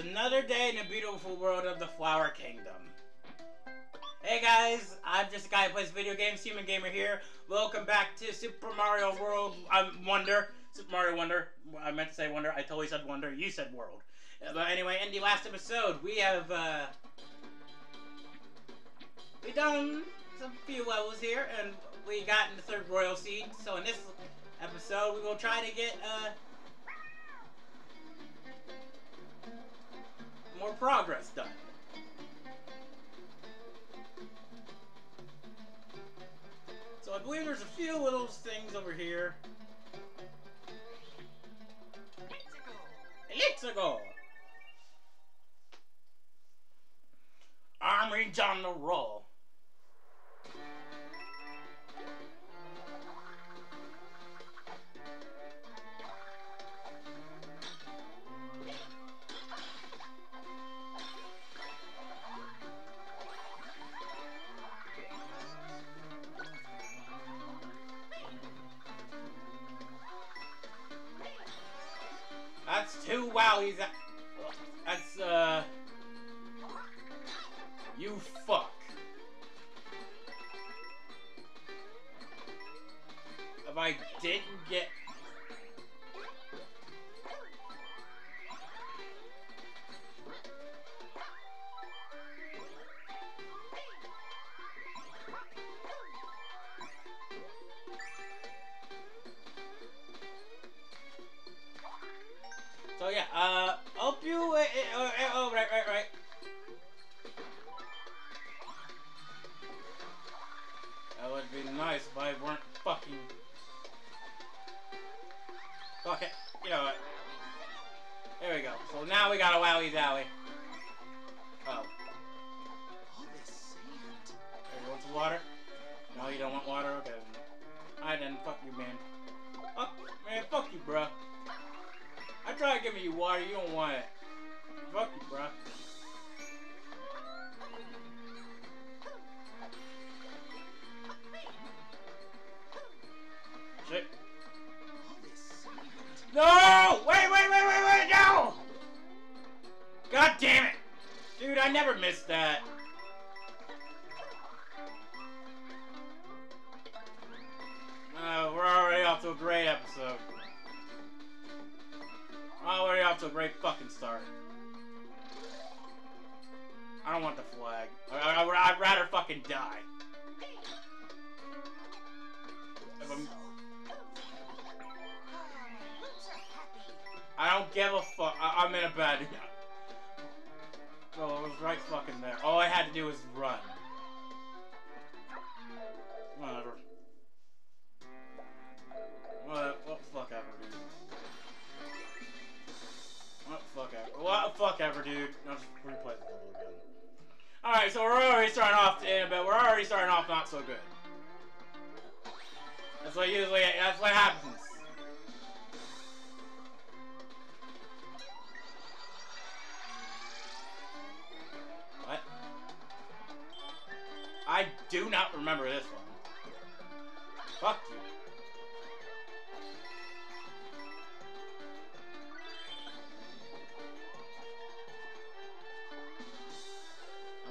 another day in the beautiful world of the Flower Kingdom. Hey guys, I'm just a guy who plays video games, Human Gamer here. Welcome back to Super Mario World um, Wonder. Super Mario Wonder. I meant to say Wonder. I totally said Wonder. You said World. Uh, But anyway, in the last episode, we have uh, we done some few levels here, and we got in the third Royal Seed. So in this episode, we will try to get uh, more progress done. So I believe there's a few little things over here. Let's go! Army's on the roll. Wowies. That, that's, uh... wowie zowie.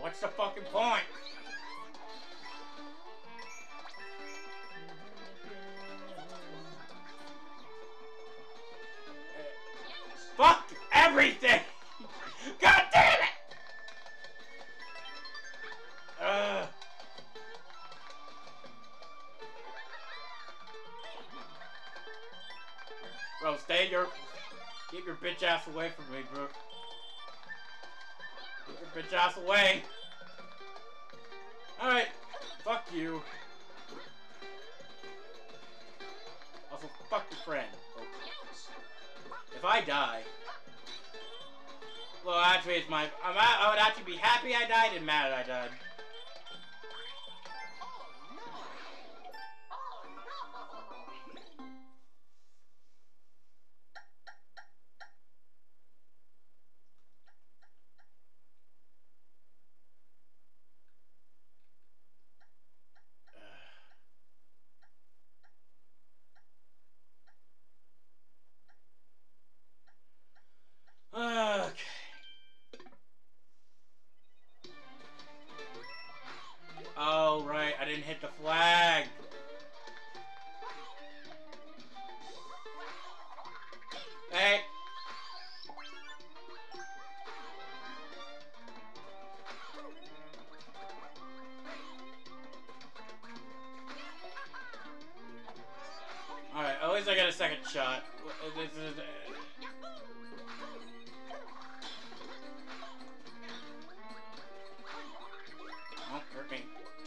What's the fucking point? Fuck everything! God damn it! Bro, stay your... Keep your bitch ass away from me, bro. Keep your bitch ass away. Alright. Fuck you. Also, fuck your friend. If I die... Well, actually, it's my... I'm, I would actually be happy I died and mad I died.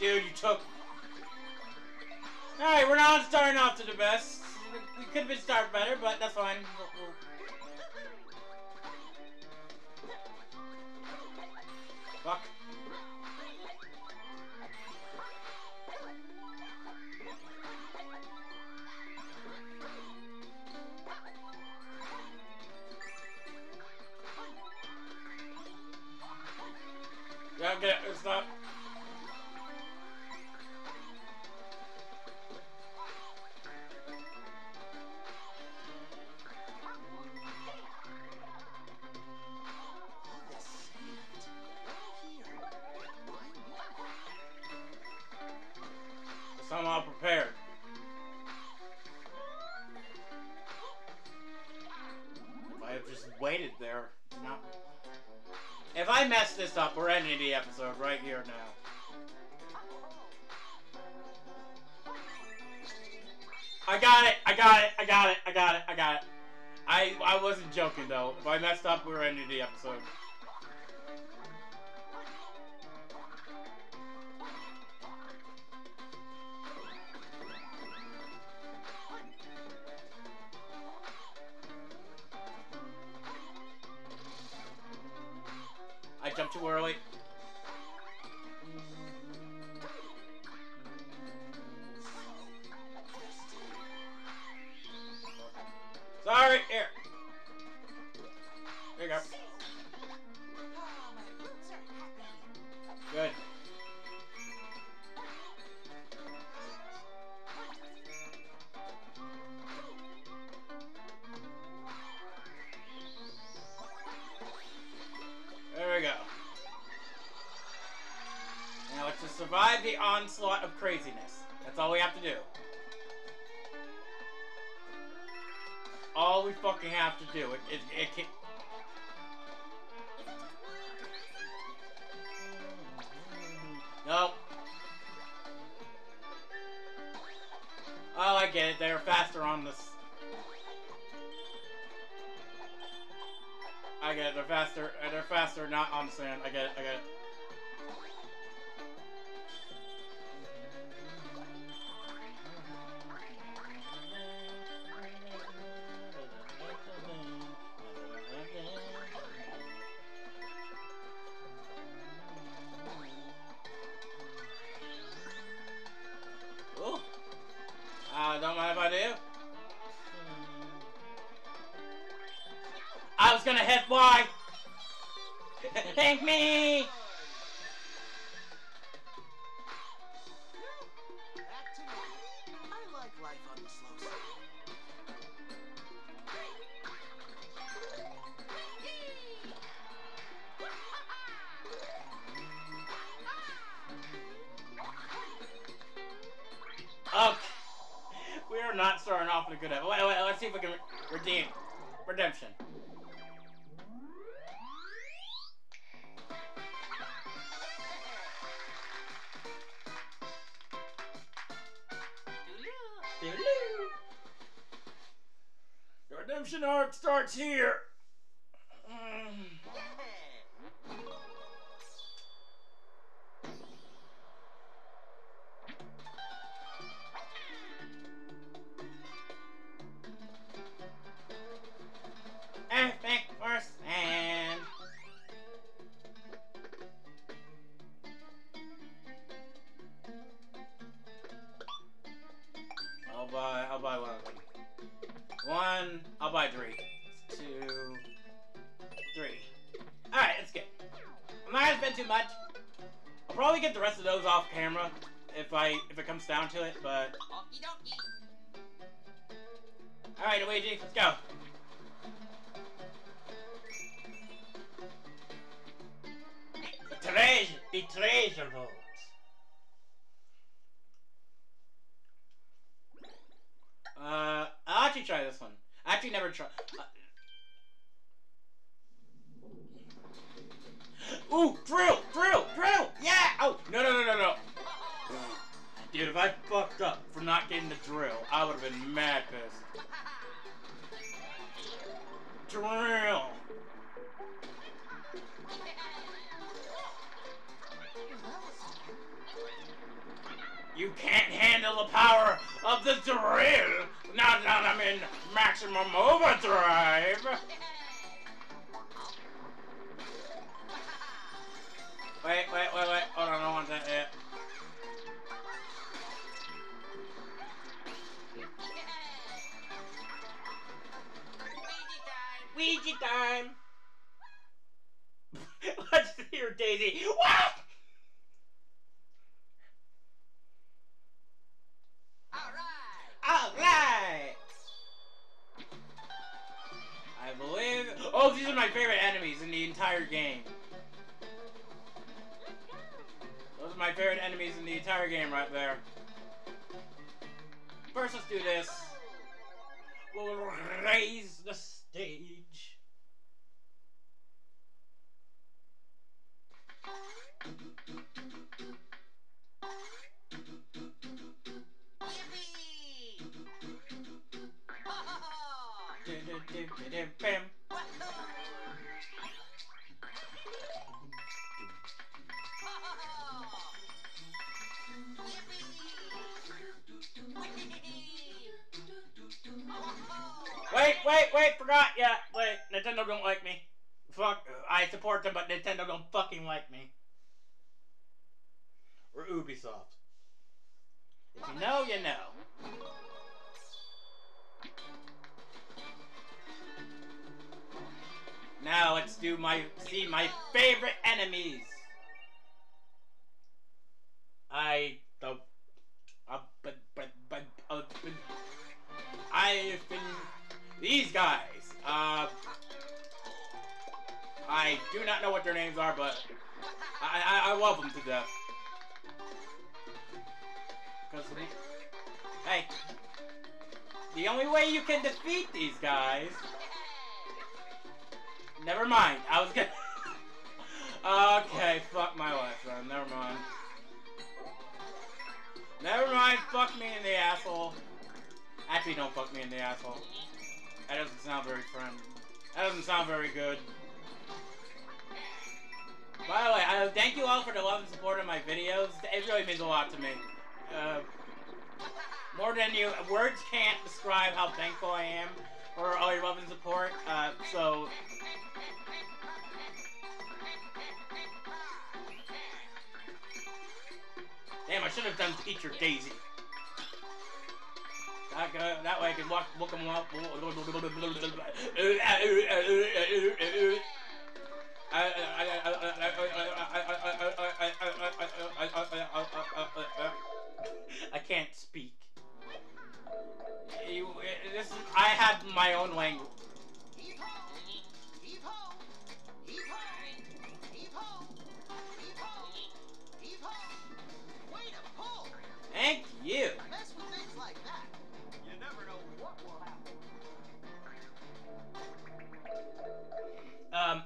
Dude, you took. Alright, we're not starting off to the best. We could have been start better, but that's fine. We'll- we'll- wasn't joking though. If I messed up, we're ending the episode. I jumped too early. The onslaught of craziness. That's all we have to do. All we fucking have to do. It, it, it can Nope. Oh, I get it. They're faster on this. I get it. They're faster. uh, They're faster, not on the sand. I get it. I get it. One. I'll buy three. Two. Three. All right, let's get. I'm not gonna spend too much. I'll probably get the rest of those off camera if I if it comes down to it. But Okie dokie. all right, Luigi, let's go. The treasure, the treasure. Uh, I'll actually try this one. I do this. Asshole. That doesn't sound very friend. That doesn't sound very good. By the way, I thank you all for the love and support of my videos. It really means a lot to me. Uh, more than you words can't describe how thankful I am for all your love and support. Uh, so Damn, I should have done Teacher Daisy. That, way I can walk, look them up. I can't speak. You, this, I have my own language. Thank you.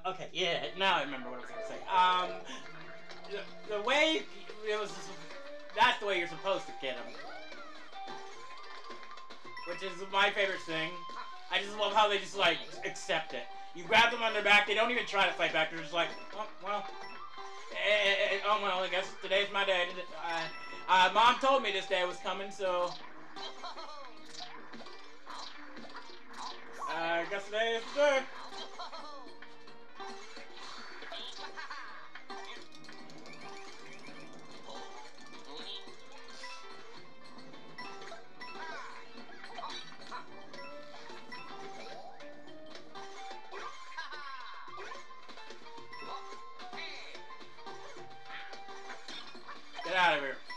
Okay, yeah, now I remember what I was gonna say. Um, the, the way it was, that's the way you're supposed to get them. Which is my favorite thing. I just love how they just, like, accept it. You grab them on their back, they don't even try to fight back, they're just like, oh, well, eh, eh, eh, oh, well, I guess today's my day. Uh, uh, Mom told me this day was coming, so, uh, I guess today is the day. Out of here.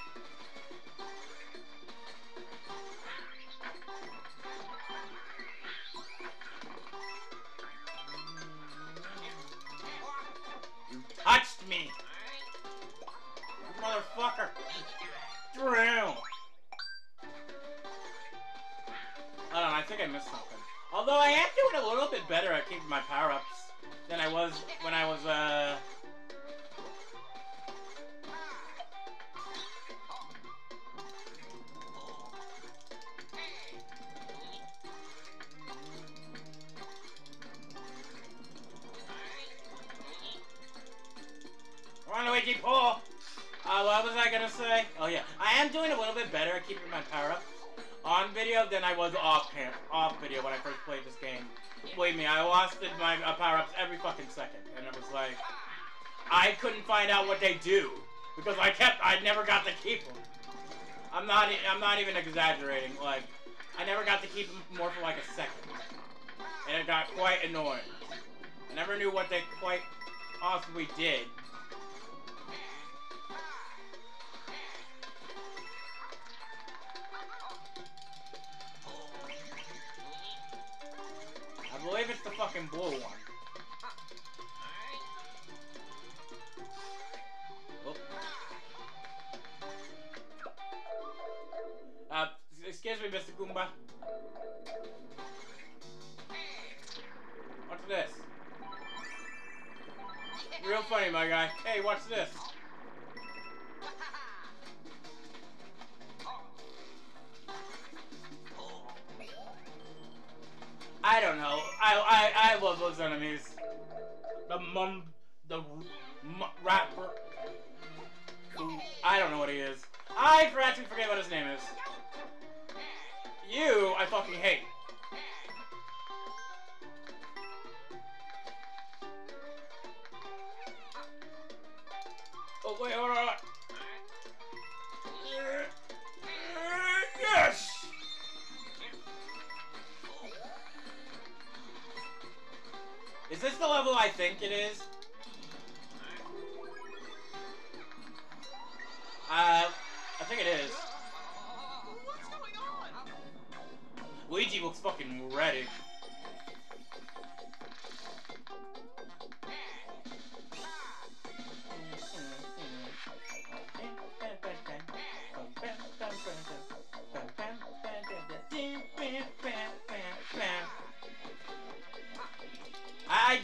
Not, even exaggerating, like, I never got to keep them more for like a second. And it got quite annoying. I never knew what they quite possibly did. Real funny, my guy. Hey, watch this? I don't know. I I I love those enemies. The mum, the rapper. I don't know what he is. I actually forget what his name is. You, I fucking hate. Wait, hold on. Yes. Is this the level I think it is? Uh, I think it is. What's going on? Luigi looks fucking ready.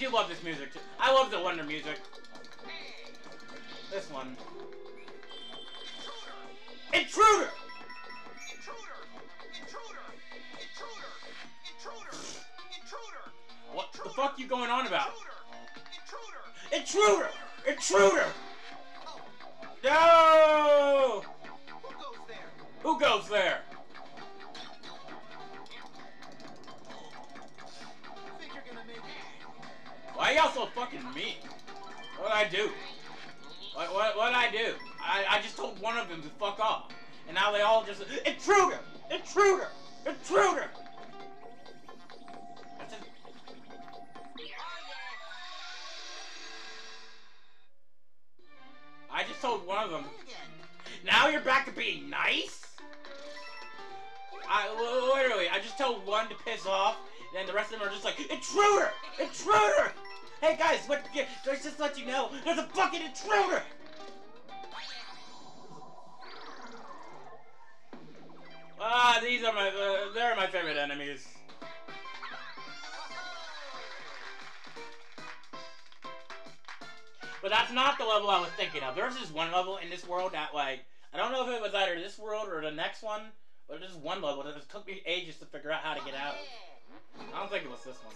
Do love this music. Too. I love the Wonder music. This one. Intruder! Intruder! Intruder! Intruder! Intruder! Intruder! What the fuck you going on about? Intruder! Intruder! Intruder! Oh, No! who goes there? Who goes there? I do? What, what, what'd I do? I, I just told one of them to fuck off. And now they all just, intruder! Intruder! Intruder! I just told one of them, now you're back to being nice? I, literally, I just told one to piss off, and then the rest of them are just like, intruder! Intruder! Hey guys, what, let's just let you know, there's a fucking intruder! Ah, these are my, uh, they're my favorite enemies. But that's not the level I was thinking of. There's this one level in this world that, like, I don't know if it was either this world or the next one, but there's one level that just took me ages to figure out how to get out of. I don't think it was this one.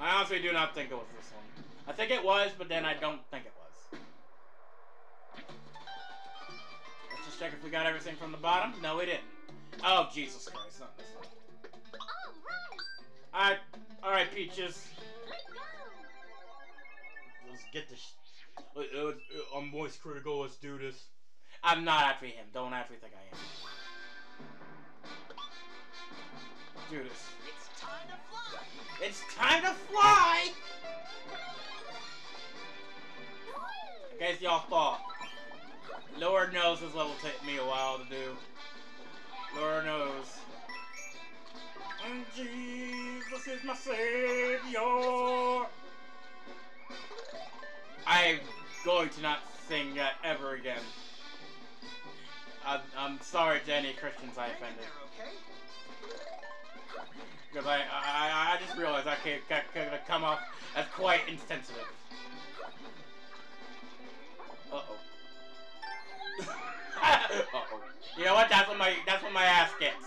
I honestly do not think it was this one. I think it was, but then I don't think it was. Let's just check if we got everything from the bottom. No, we didn't. Oh, Jesus Christ, not this one. Alright, alright, Peaches. Let's get this. Uh, uh, I'm voice critical. Let's do this. I'm not actually him. Don't actually think I am. Do this. It's time to fly. In case y'all thought, Lord knows this level take me a while to do. Lord knows. And Jesus is my savior. I'm going to not sing that ever again. I'm, I'm sorry to any Christians I offended. Because I, I, I just realized I could, could, could come off as quite insensitive. Uh-oh. Uh-oh. You know what? That's what my, that's what my ass gets.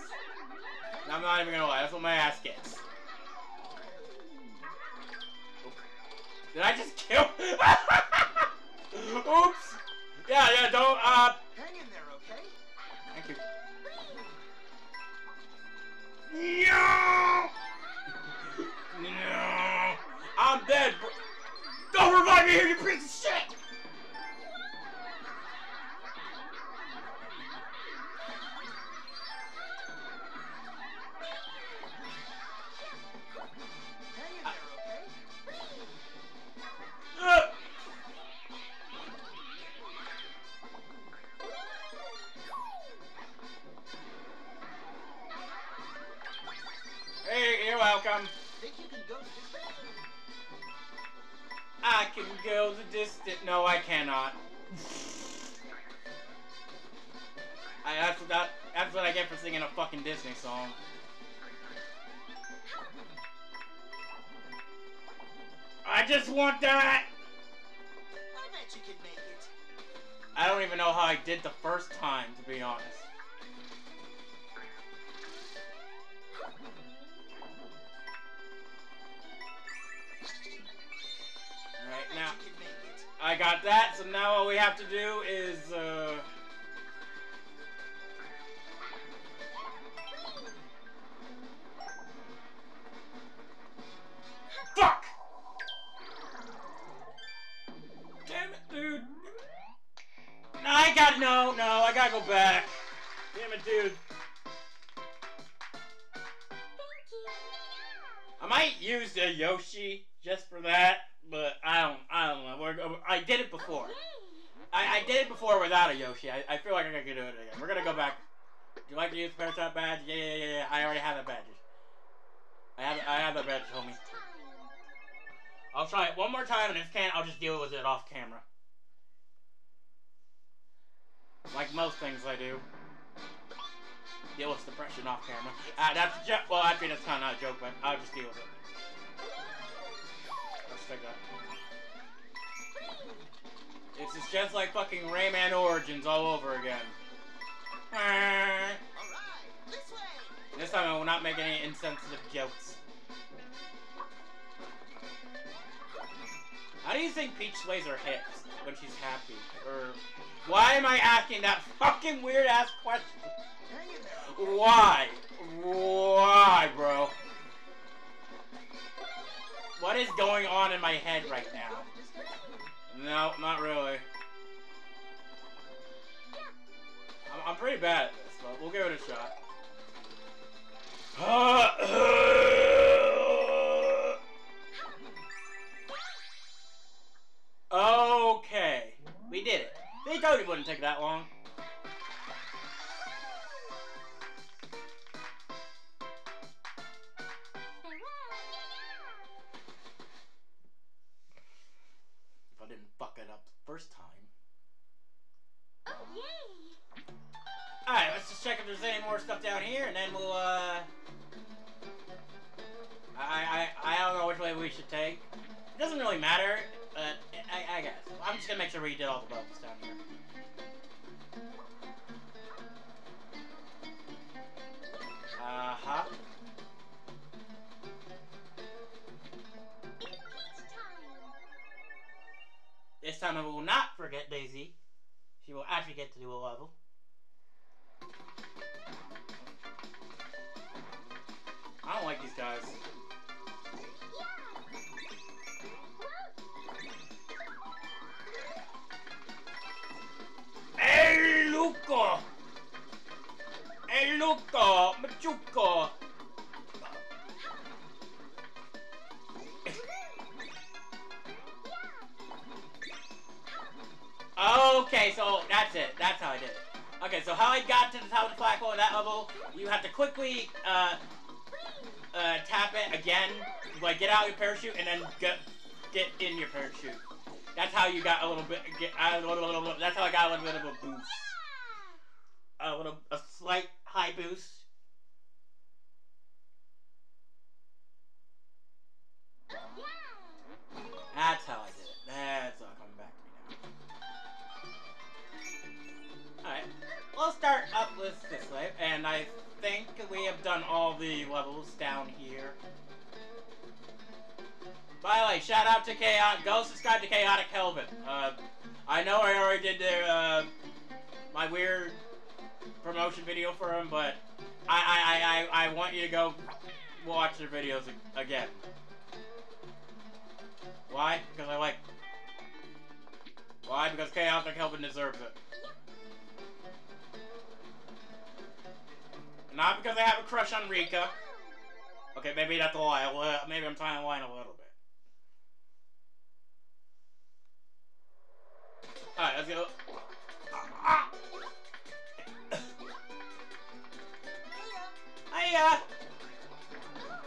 I'm not even gonna lie. That's what my ass gets. Did I just kill? Oops. Yeah, yeah, don't, uh... Hang in there, okay? Thank you. No! Dead, bro. Don't revive me of shit! Hang go the distance. No, I cannot. I, that's, that, that's what I get for singing a fucking Disney song. I just want that! I bet you can make it. I don't even know how I did the first time, to be honest. Now, you can make it. I got that, so now all we have to do is, uh... Fuck! Damn it, dude. No, I got no, no, I gotta go back. Damn it, dude. I might use the Yoshi just for that, but I don't, I don't know. We're, I did it before. I, I did it before without a Yoshi. I, I feel like I'm gonna do it again. We're gonna go back. Do you like to use the Parachute badge? Yeah, yeah, yeah, yeah. I already have that badge. I have, I have that badge, homie. I'll try it one more time, and if can't, I'll just deal with it off camera. Like most things I do. Deal with depression off camera. Uh, that's a joke. Well, actually, that's kind of not a joke, but I'll just deal with it. Let's that. This is just like fucking Rayman Origins all over again. Right, this. This time I will not make any insensitive jokes. How do you think Peach sways her hips when she's happy? Or why am I asking that fucking weird ass question? Hang in there. okay? Why? Why, bro? What is going on in my head right now? No, not really. I'm, I'm pretty bad at this, but we'll give it a shot. okay, we did it. They told it wouldn't take that long. Didn't fuck it up the first time. Oh, yay! Alright, let's just check if there's any more stuff down here, and then we'll, uh... I, I, I don't know which way we should take. It doesn't really matter, but I, I guess. I'm just gonna make sure we did all the bubbles down here. Uh-huh. Time I will not forget Daisy. She will actually get to do a level. I don't like these guys. How I did it. Okay, so how I got to the top of the platform, at that level, you have to quickly uh, uh, tap it again, like get out your parachute, and then get get in your parachute. That's how you got a little bit. Get little, little, little, That's how I got a little bit of a boost. A little, a slight high boost. That's how I we'll start up with this way, and I think we have done all the levels down here. By the way, shout out to Chaotic. Go subscribe to Chaotic Kelvin. Uh, I know I already did uh, my weird promotion video for him, but I, I, I, I want you to go watch their videos again. Why? Because I like. Why? Because Chaotic Kelvin deserves it. Not because I have a crush on Rika. Okay, maybe that's a lie. Maybe I'm trying to lie a little bit. Alright, let's go. Hiya!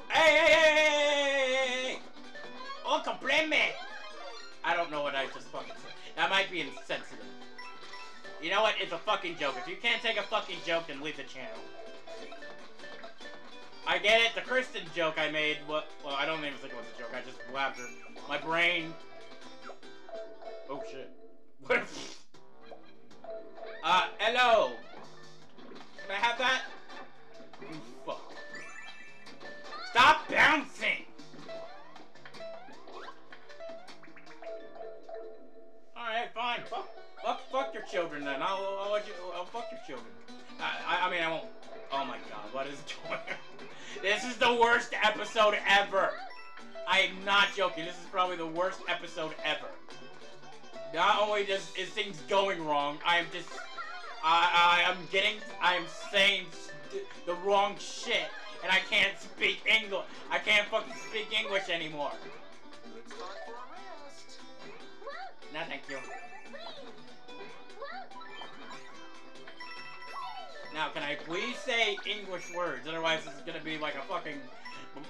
Hey, hey, hey, hey, hey! Oh! I don't know what I just fucking said. That might be insensitive. You know what? It's a fucking joke. If you can't take a fucking joke, then leave the channel. I get it. The Christian joke I made, what? Well, I don't even think it was a joke. I just blabbed her. My brain. Oh shit. uh, hello. Can I have that? Oh, fuck. Stop bouncing. All right, fine. Fuck, fuck, fuck your children then. I'll, I'll you. I'll fuck your children. I, I, I mean, I won't. Oh my god, what is going on? This is the worst episode ever. I am not joking. This is probably the worst episode ever. Not only does is things going wrong, I am just, I, I am getting, I am saying the wrong shit, and I can't speak English. I can't fucking speak English anymore. No, thank you. Now, can I please say English words? Otherwise, this is gonna be like a fucking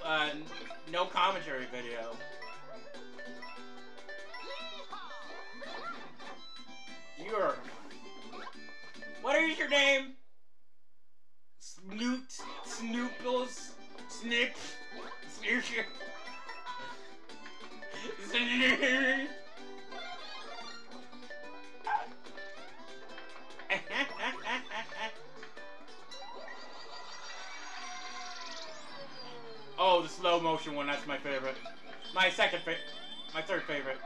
uh, no commentary video. You're. What is your name? Snoot, Snooples, Snip, Snoocher. Second. My third favorite.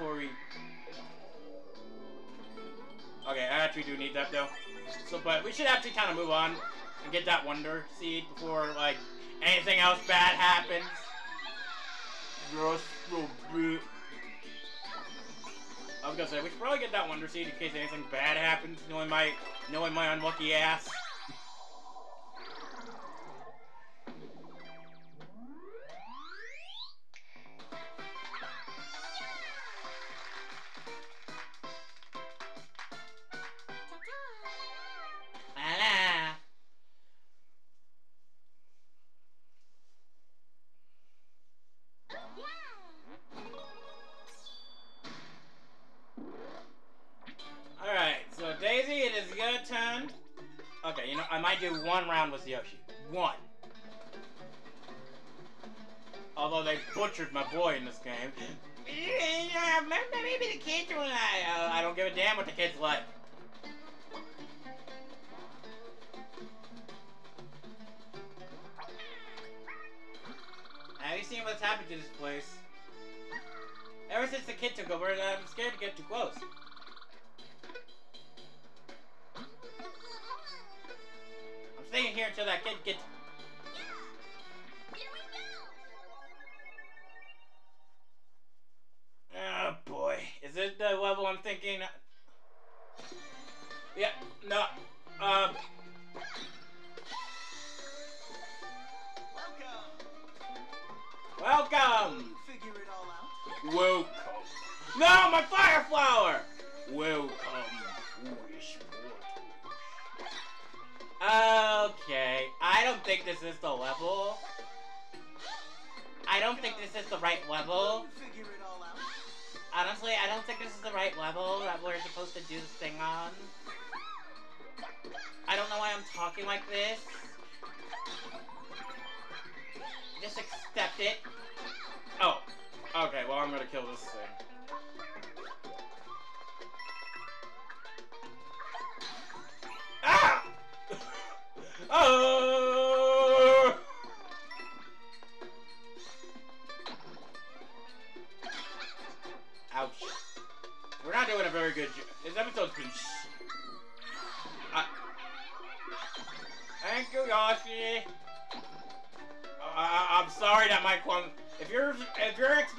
We... Okay, I actually do need that though. So, but we should actually kind of move on and get that Wonder Seed before, like, anything else bad happens. Just a bit. I was gonna say, we should probably get that Wonder Seed in case anything bad happens, knowing my, knowing my unlucky ass. Round with Yoshi. One.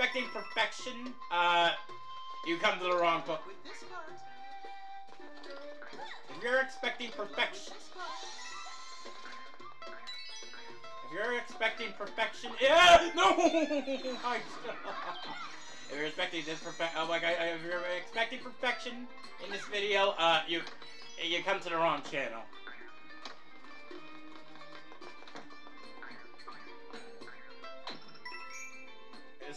Expecting perfection, uh, you come to the wrong book. With this card. If you're expecting Good luck with perfection, if you're expecting perfection, yeah, no. I- if you're expecting this perfect, oh my god, if you're expecting perfection in this video, uh, you you come to the wrong channel.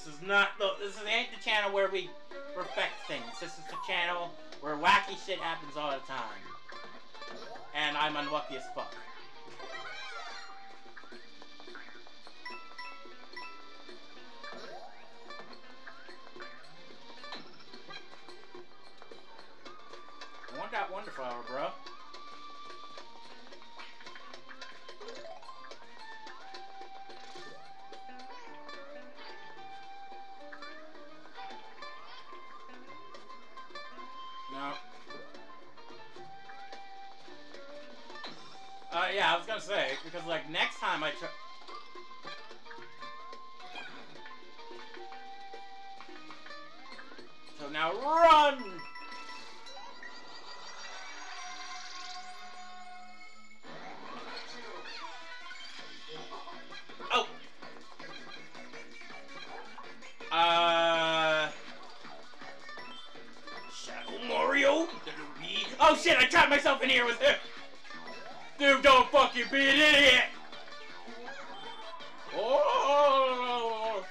This is not the. This is ain't the channel where we perfect things. This is the channel where wacky shit happens all the time, and I'm unlucky as fuck. I want that Wonder Flower, bro. Yeah, I was gonna say, because, like, next time I try... So now run! Oh! Uh... Shadow Mario? Oh shit, I trapped myself in here with him! Dude, don't fucking be an idiot! Oh!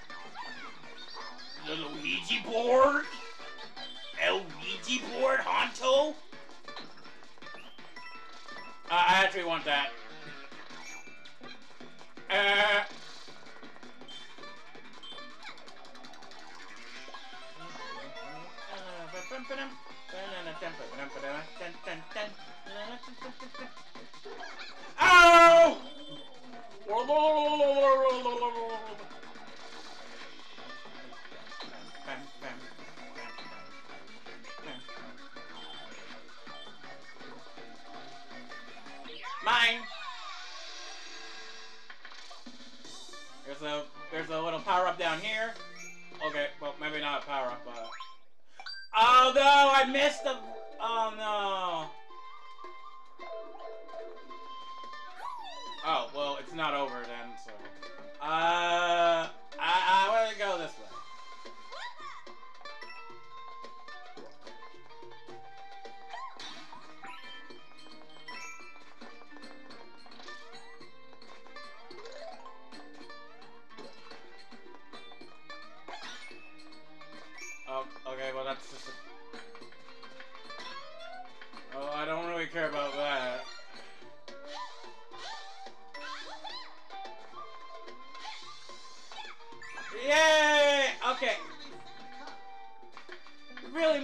The Luigi board? Luigi board, Honto? Uh, I actually want that. Uh... Mine. There's a there's a little power up down here. Okay, well maybe not a power up, but oh no, I missed the. Oh no. Not over then. So, uh,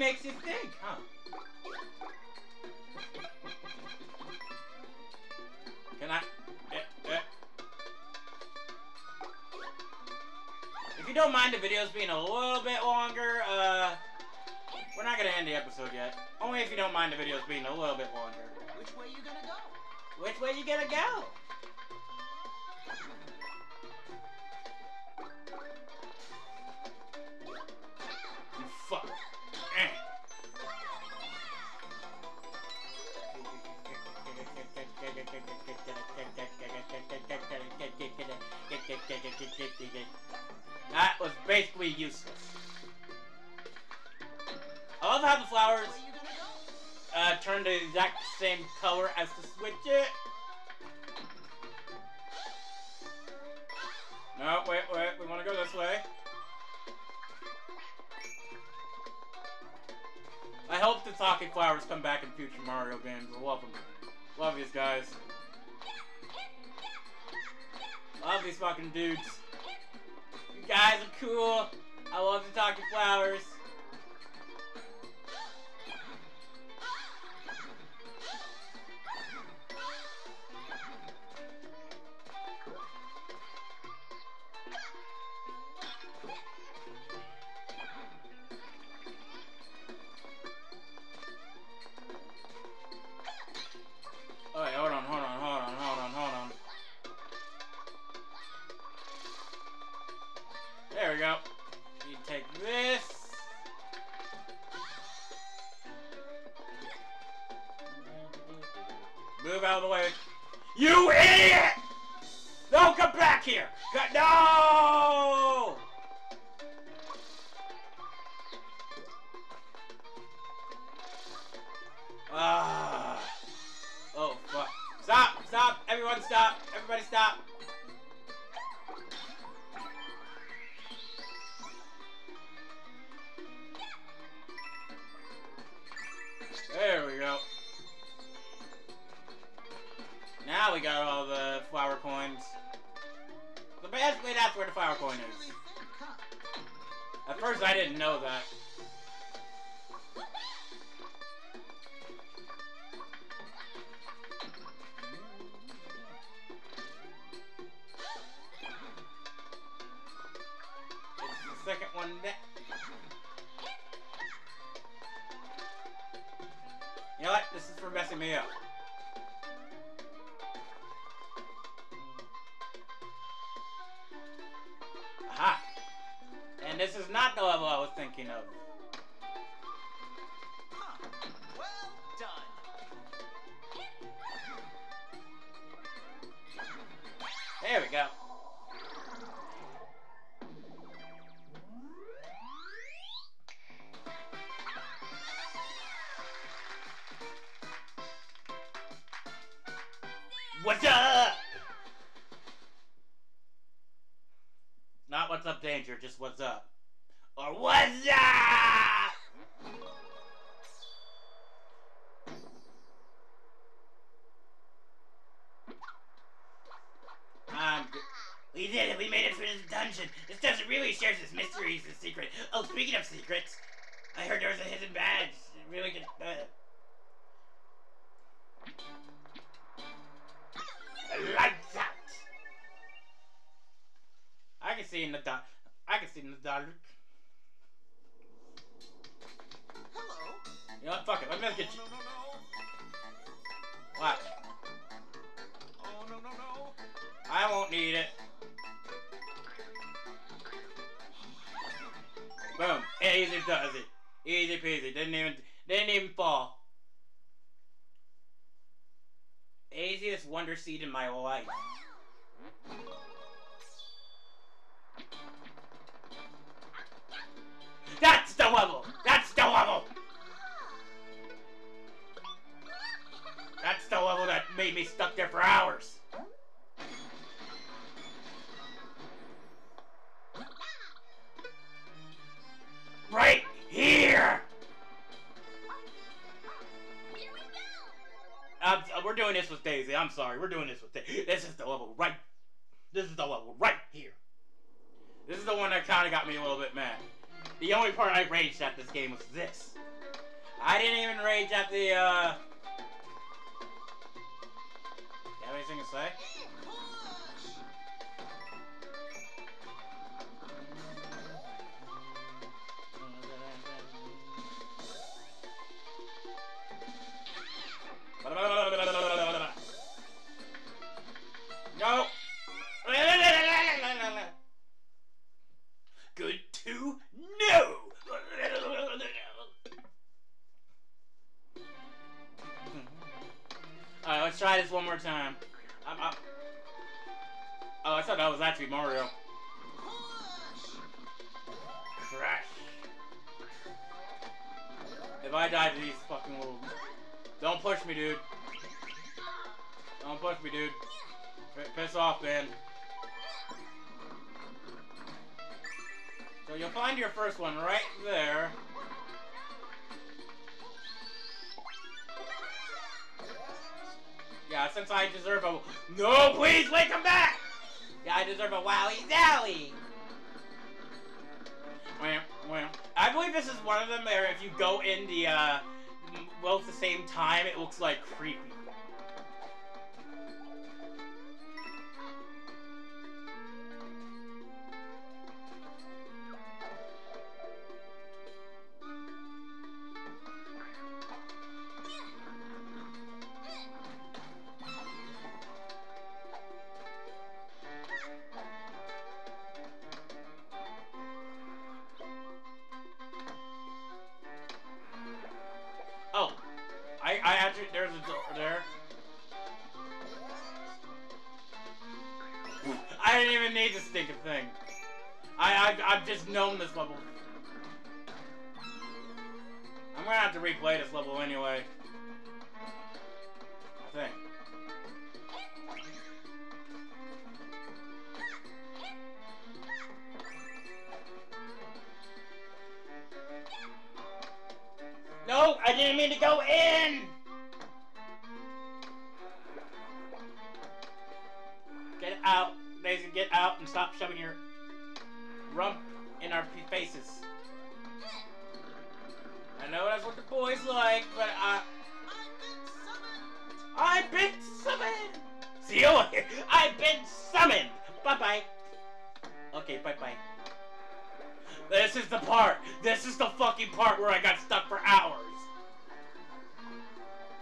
makes you think, huh? Can I... eh, eh. If you don't mind the videos being a little bit longer, uh... We're not gonna end the episode yet. Only if you don't mind the videos being a little bit longer. Which way you gonna go? Which way you gonna go? That was basically useless. I love how the flowers uh, turn the exact same color as the switch it. No, wait, wait, we want to go this way. I hope the talking flowers come back in future Mario games. I love them. Love these guys. Love these fucking dudes. You guys are cool. I love to talk to flowers. Ah. Oh, fuck. Stop! Stop! Everyone stop! Everybody stop! There we go. Now we got all the flower coins. Basically that's where the flower coin is. At first I didn't know that. It's the second one that. You know what? This is for messing me up. This is not the level I was thinking of. There we go. What's up? Not what's up, danger, just what's up. Or what's up? Um, we did it. We made it through this dungeon. This doesn't really shares its mysteries and secret. Oh, speaking of secrets, I heard there was a hidden badge. Really good. Uh, lights out. I can see in the dark. I can see in the dark. Seed in my life. Sorry. We're doing this with Daisy. This is the level right. This is the level right here. This is the one that kind of got me a little bit mad. The only part I raged at this game was this. I didn't even rage at the, uh... I thought that was actually Mario. Crash. If I die to these fucking little... Don't push me, dude. Don't push me, dude. piss off, man. So you'll find your first one right there. Yeah, since I deserve a... No, please, wait, come back! Yeah, I deserve a wowie zowie! I believe this is one of them where if you go in the, uh, both at the same time, it looks like creepy. What the boys like, but I... I've been summoned! See you! Oh, I've been summoned! Bye-bye. Okay, bye-bye. This is the part. This is the fucking part where I got stuck for hours.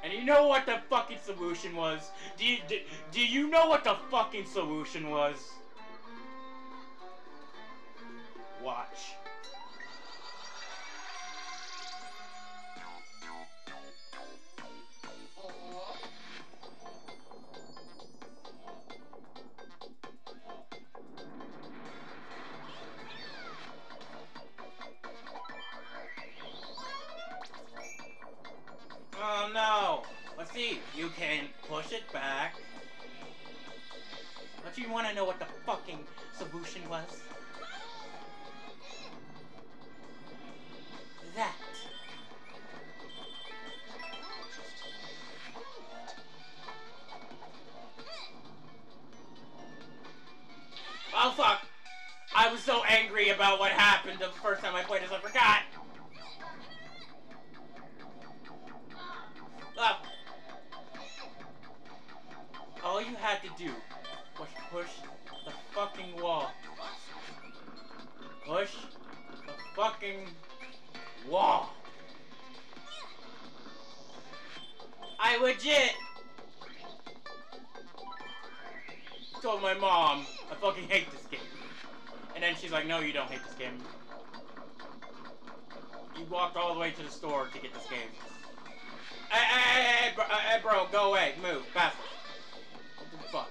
And you know what the fucking solution was? Do you do, do you know what the fucking solution was? Watch. Away, move, faster. What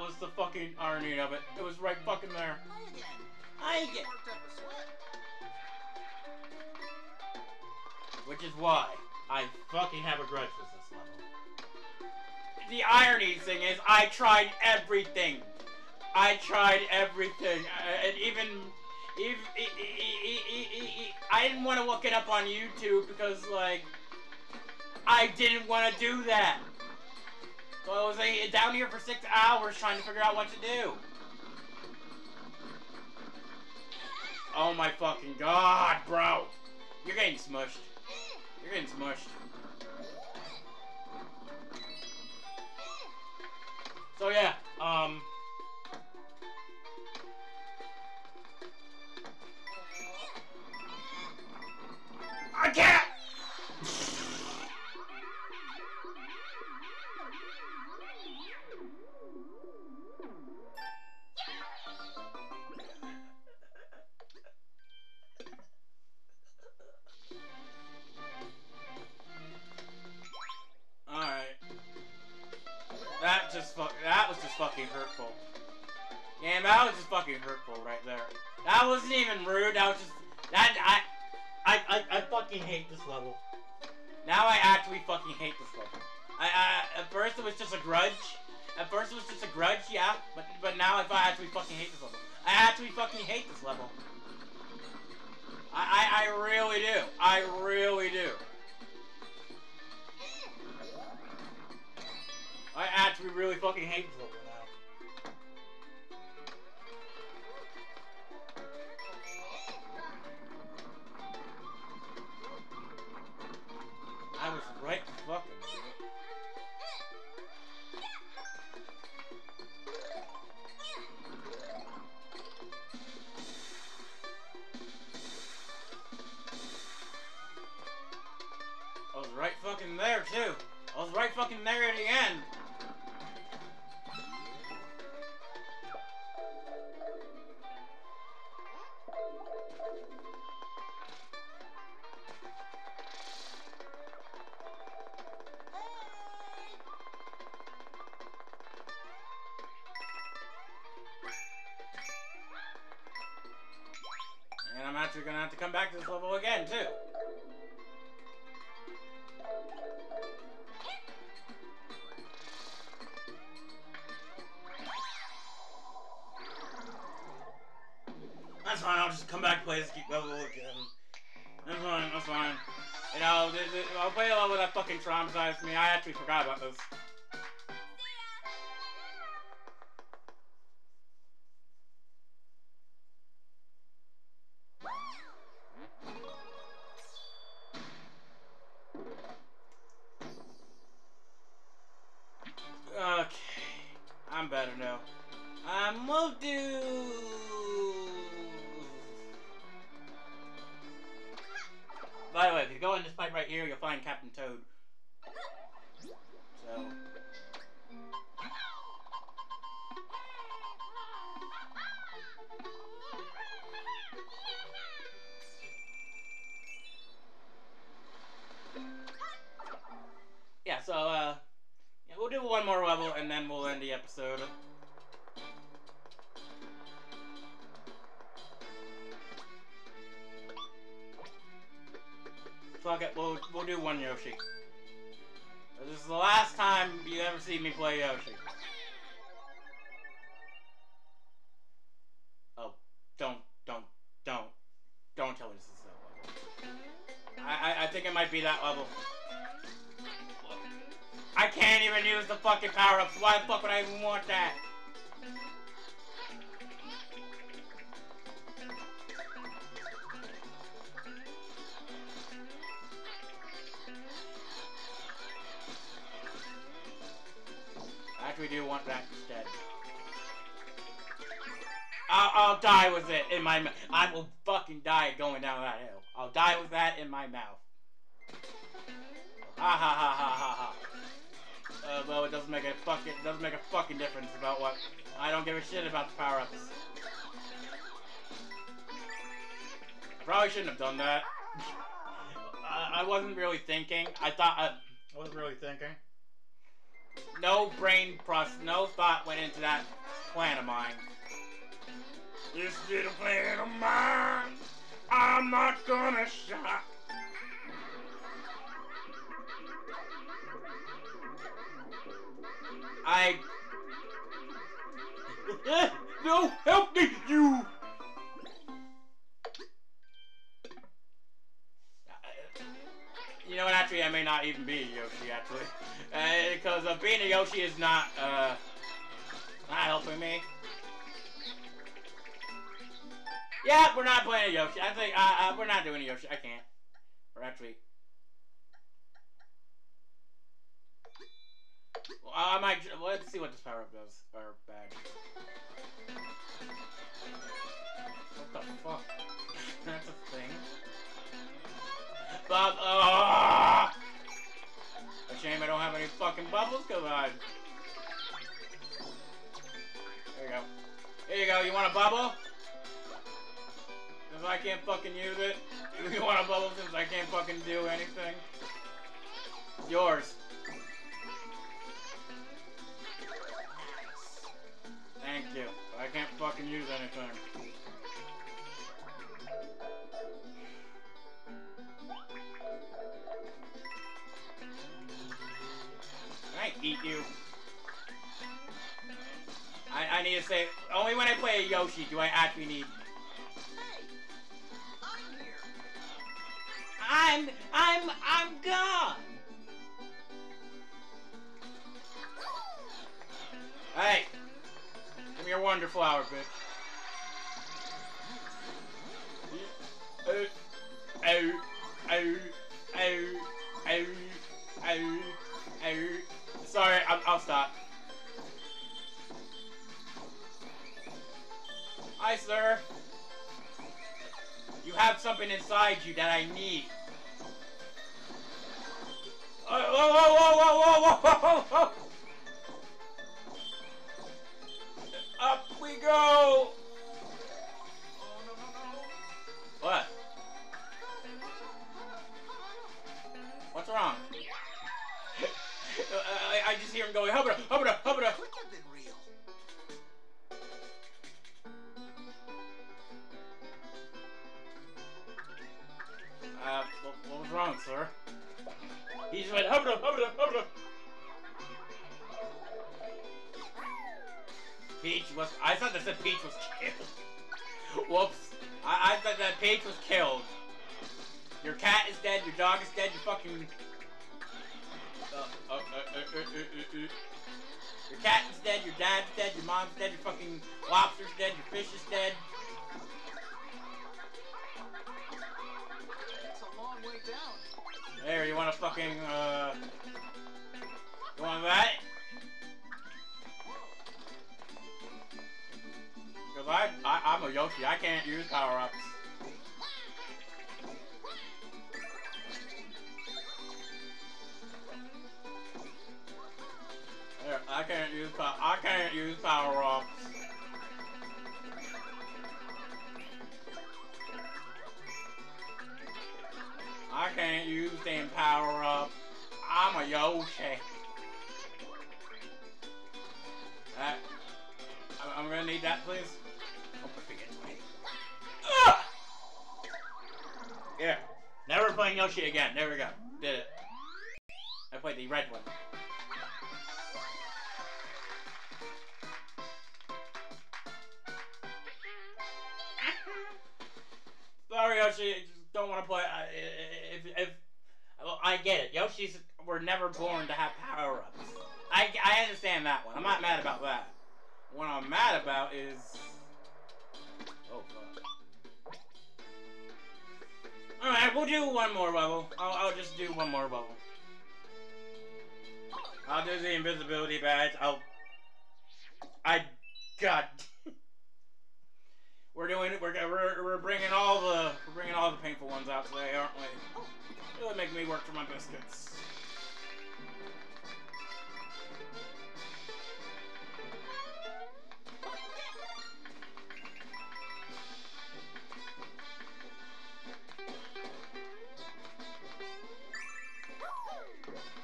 that was the fucking irony of it. It was right fucking there. Hi again. I get... Worked up a sweat. Which is why I fucking have a grudge for this level. The irony thing is, I tried everything. I tried everything, uh, and even, even, I didn't want to look it up on YouTube because, like, I didn't want to do that. So I was uh, down here for six hours trying to figure out what to do. Oh my fucking god, bro. You're getting smushed. You're getting smushed. So yeah, um... I can't! That just fuck. That was just fucking hurtful. Yeah, that was just fucking hurtful right there. That wasn't even rude. That was just that I, I, I, I fucking hate this level. Now I actually fucking hate this level. I, I, at first it was just a grudge. At first it was just a grudge, yeah. But, but now if I actually fucking hate this level, I actually fucking hate this level. I, I, I really do. I really do. Actually really fucking hate this now. I was right fucking. I was right fucking there too. I was right fucking there at the end. Gonna have to come back to this level again too. That's fine, I'll just come back play this level again. That's fine, that's fine. You know, I'll play a level that fucking traumatized me. I actually forgot about this. Here, you'll find Captain Toad. Yoshi. This is the last time you ever see me play Yoshi. Oh, don't, don't, don't, don't tell me this is that level. I, I, I think it might be that level. I can't even use the fucking power-ups. Why the fuck would I even want that? I'll, die with it in my mouth. I will fucking die going down that hill. I'll die with that in my mouth. Ha ha ha ha ha ha. Uh, well, it doesn't make a fucking doesn't make a fucking difference about what. I don't give a shit about the power ups. I probably shouldn't have done that. I, I wasn't really thinking. I thought I, I wasn't really thinking. No brain process, no thought went into that plan of mine. This little plan of mine, I'm not gonna shop. I. no, help me, you! You know what, actually, I may not even be Yoshi, actually. Uh, because uh, being a Yoshi is not, uh, not helping me. Yeah, we're not playing a Yoshi. I think, uh, uh, we're not doing Yoshi. I can't. We're actually... Well, I might. Let's see what this power up does. Or bag. What the fuck? That's a thing. Bob. Oh! A shame I don't have any fucking bubbles, cause I. There you go. Here you go. You want a bubble? Since I can't fucking use it. If You want a bubble since I can't fucking do anything. Yours. Thank you. I can't fucking use anything. Can I eat you? I, I need to say, only when I play a Yoshi do I actually need I'm, I'm, I'm gone. Hey, give me your wonder flower, bitch. Oh, oh, oh, oh, oh, oh, oh. Sorry, I'll, I'll stop. Hi, sir. You have something inside you that I need. Up we go! What? What's wrong? I, I, just hear him going, hubba, hubba, hubba. Could. Uh, what, what was wrong, sir? He just went, hubba, hubba, hubba. Peach was, I thought that said Peach was killed. Whoops. I, I thought that Peach was killed. Your cat is dead, your dog is dead, your fucking... Uh, uh, uh, uh, uh, uh. Your cat is dead, your dad's dead, your mom's dead, your fucking lobster's dead, your fish is dead. There, you want to fucking, uh... You want that? Because I, I, I'm a Yoshi, I can't use power-ups. I can't use power, I can't use power-ups. I can't use them power-ups. I'm a Yoshi. That, I'm, gonna need that, please. Ah! Yeah. Never playing Yoshi again. There we go. Did it. I played the red one. Sorry, Yoshi. Don't want to play. I- If, if, well, I get it. Yoshis were never born to have power-ups. I, I understand that one. I'm not mad about that. What I'm mad about is... Oh, fuck. Alright, we'll do one more level. I'll, I'll just do one more level. I'll do the invisibility badge. I'll... I... God. We're doing it. We're, we're, we're bringing all the... We're bringing all the painful ones out today, aren't we? It Really make me work for my biscuits.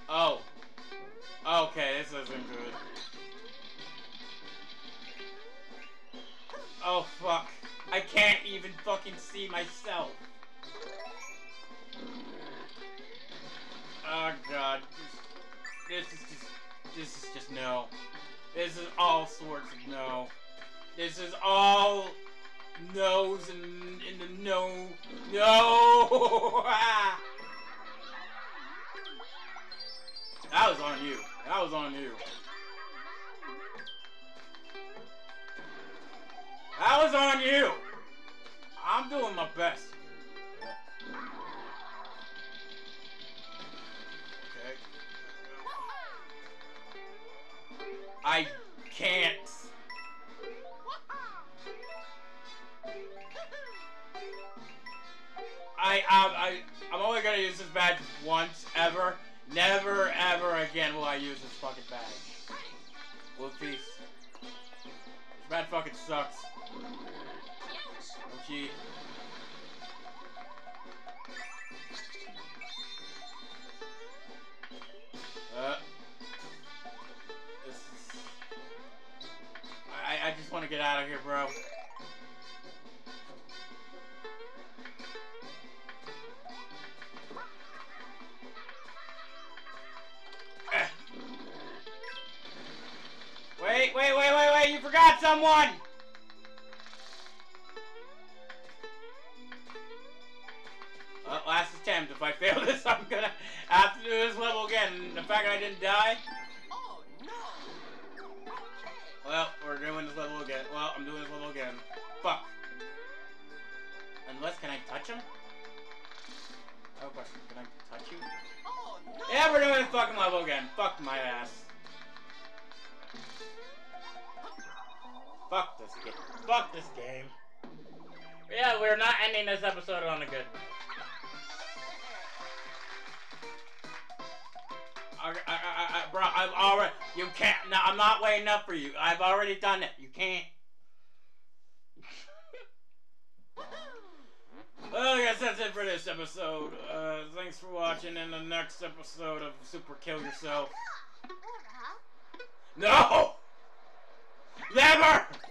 Oh. Okay, this isn't good. Oh, fuck. I can't even fucking see myself. Oh, God. This, this is just... This is just no. This is all sorts of no. This is all no's and, and the no. No! That was on you. That was on you. That was on you. I'm doing my best. Okay. I can't. I, I, I, I'm only gonna use this badge once ever. Never, ever again will I use this fucking badge. Wolf piece. This badge fucking sucks. This is... I, I just want to get out of here, bro. Eh. Wait, wait, wait, wait, wait, you forgot someone! Last attempt. If I fail this, I'm gonna have to do this level again. The fact I didn't die. Oh no! Okay. Well, we're doing this level again. Well, I'm doing this level again. Fuck. Unless, can I touch him? A question. Can I touch you? Oh no! Yeah, we're doing this fucking level again. Fuck my ass. Fuck this game. Fuck this game. Yeah, we're not ending this episode on a good. I, I, I, bro, I've already. You can't. No, I'm not waiting up for you. I've already done it. You can't. Well, I guess that's it for this episode. Uh, thanks for watching. In the next episode of Super Kill Yourself. No! Never! Oh!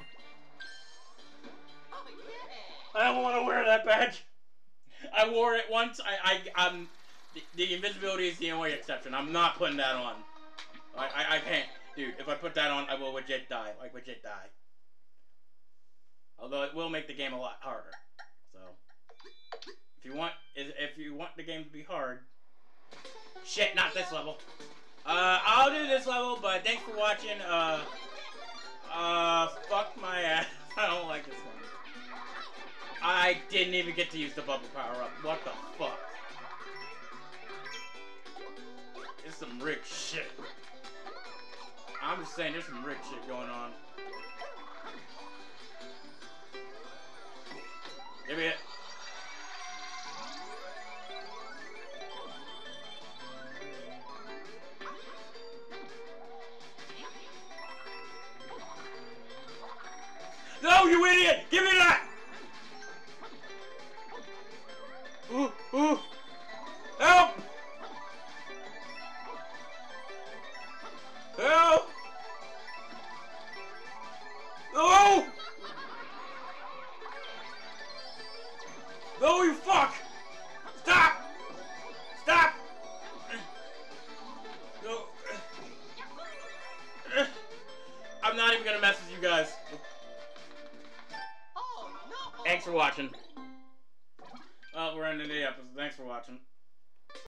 I don't want to wear that badge. I wore it once. I, I, um, the, the invisibility is the only exception. I'm not putting that on. I, I, I can't, dude. If I put that on, I will legit die. Like legit die. Although it will make the game a lot harder. So, if you want, if you want the game to be hard, shit, not this level. Uh, I'll do this level, but thanks for watching. Uh, uh, fuck my ass. I don't like this one. I didn't even get to use the bubble power up. What the fuck? Some Rick shit. I'm just saying, there's some Rick shit going on. Give me it. No, you idiot! Give me that! Ooh, ooh! Help! Help! No! No, you fuck! Stop! Stop! No. I'm not even gonna mess with you guys. Oh no! Thanks for watching. Well, we're ending the episode. Thanks for watching.